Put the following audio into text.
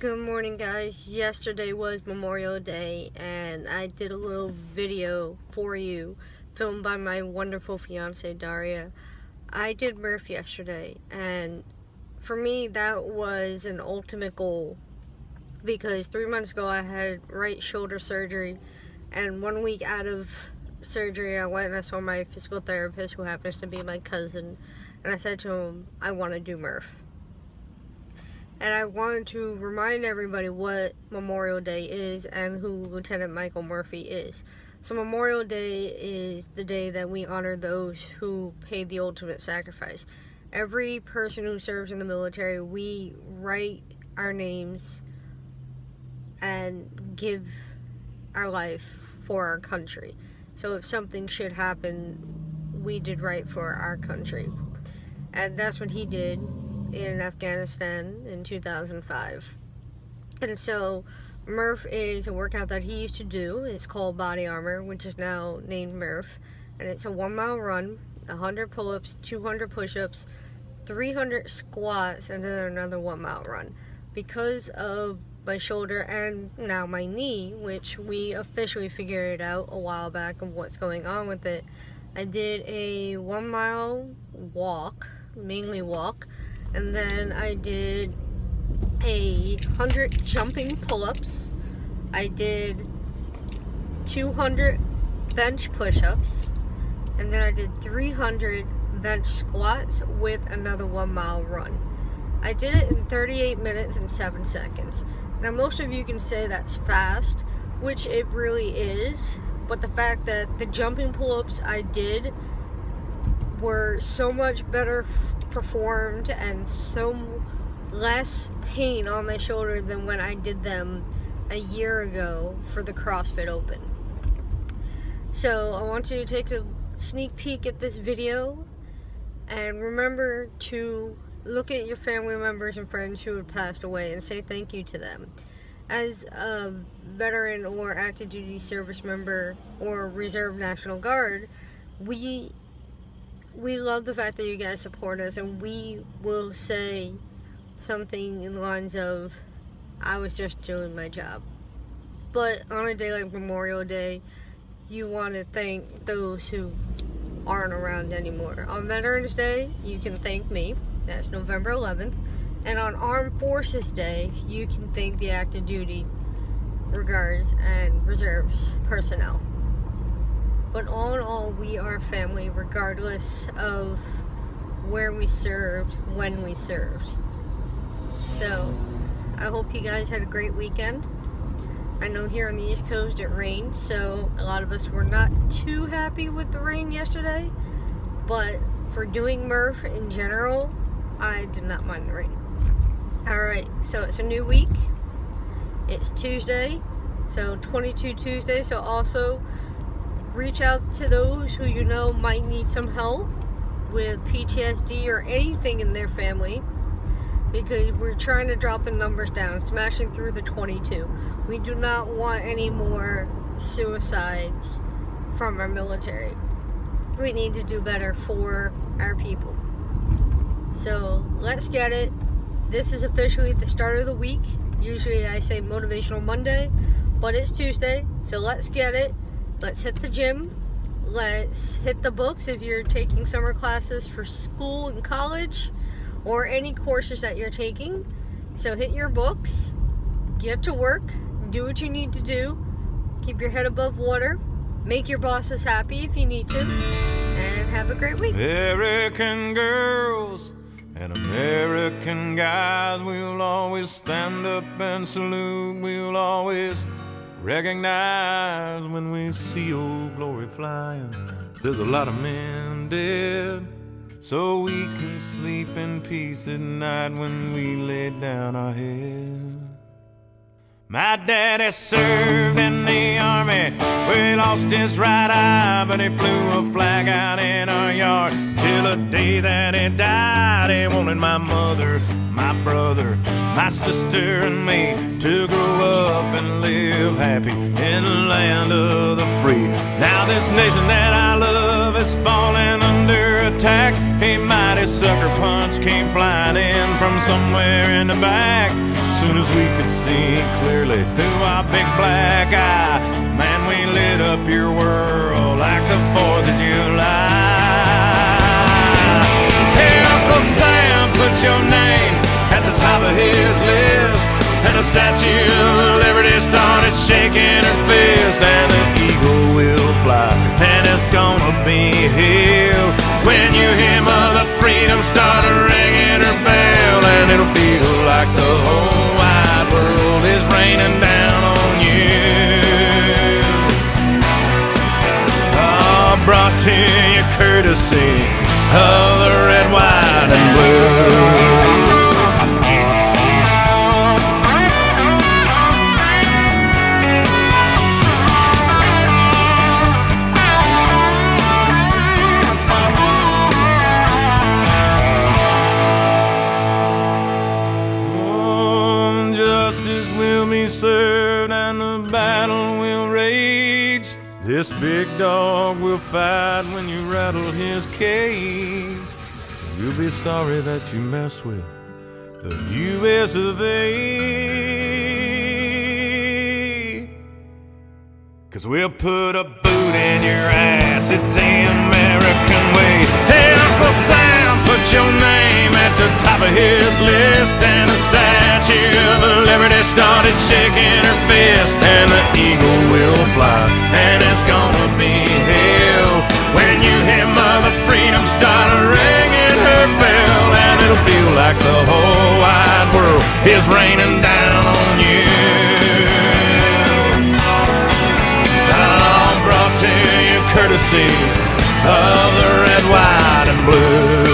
Good morning guys. Yesterday was Memorial Day and I did a little video for you filmed by my wonderful fiance Daria. I did Murph yesterday and for me that was an ultimate goal because three months ago I had right shoulder surgery and one week out of surgery I went and I saw my physical therapist who happens to be my cousin and I said to him I want to do Murph and I wanted to remind everybody what Memorial Day is and who Lieutenant Michael Murphy is. So Memorial Day is the day that we honor those who paid the ultimate sacrifice. Every person who serves in the military, we write our names and give our life for our country. So if something should happen, we did right for our country. And that's what he did in Afghanistan in 2005. And so Murph is a workout that he used to do. It's called Body Armor, which is now named Murph. And it's a one mile run, 100 pull ups, 200 push ups, 300 squats, and then another one mile run. Because of my shoulder and now my knee, which we officially figured out a while back of what's going on with it, I did a one mile walk, mainly walk, and then I did a 100 jumping pull-ups. I did 200 bench push-ups. And then I did 300 bench squats with another one mile run. I did it in 38 minutes and 7 seconds. Now most of you can say that's fast, which it really is. But the fact that the jumping pull-ups I did were so much better performed and so less pain on my shoulder than when I did them a year ago for the CrossFit Open. So I want you to take a sneak peek at this video and remember to look at your family members and friends who have passed away and say thank you to them. As a veteran or active duty service member or reserve National Guard, we we love the fact that you guys support us and we will say something in the lines of I was just doing my job. But on a day like Memorial Day, you want to thank those who aren't around anymore. On Veterans Day, you can thank me. That's November 11th. And on Armed Forces Day, you can thank the active duty regards and reserves personnel. But all in all, we are family regardless of where we served, when we served. So, I hope you guys had a great weekend. I know here on the East Coast it rained, so a lot of us were not too happy with the rain yesterday. But for doing Murph in general, I did not mind the rain. Alright, so it's a new week. It's Tuesday, so 22 Tuesday, so also reach out to those who you know might need some help with PTSD or anything in their family because we're trying to drop the numbers down, smashing through the 22. We do not want any more suicides from our military. We need to do better for our people. So let's get it. This is officially the start of the week. Usually I say Motivational Monday, but it's Tuesday, so let's get it let's hit the gym. Let's hit the books if you're taking summer classes for school and college or any courses that you're taking. So hit your books, get to work, do what you need to do, keep your head above water, make your bosses happy if you need to, and have a great week. American girls and American guys, we'll always stand up and salute, we'll always Recognize when we see old glory flying, there's a lot of men dead. So we can sleep in peace at night when we lay down our head. My daddy served in the army he lost his right eye, but he flew a flag out in our yard till the day that he died. He wanted my mother, my brother, my sister, and me to grow up and live happy in the land of the free. Now, this nation that I love is falling under attack. A mighty sucker punch came flying in from somewhere in the back. Soon as we could see clearly through our big black eye, we up your world like the 4th of July. Hey, Uncle Sam, put your name at the top of his list. And the Statue of Liberty started shaking her fist, and the eagle will fly, and it's gonna be here when you hear Mother Freedom start ringing her bell, and it'll feel like the whole brought to you courtesy of the red, white, and blue. This big dog will fight when you rattle his cage. You'll be sorry that you mess with the U.S. of A. Cause we'll put a boot in your ass, it's the American way. Hey, Uncle Sam, put your name at the top of his list. And the Statue of Liberty started shaking her fist. And the eagle will fly, and it's gonna be hell. When you hear Mother Freedom start ringing her bell, and it'll feel like the whole wide world is raining down on you. All brought to you courtesy of the red, white, and blue.